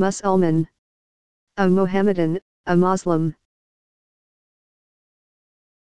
Musulman. A Mohammedan, a Muslim,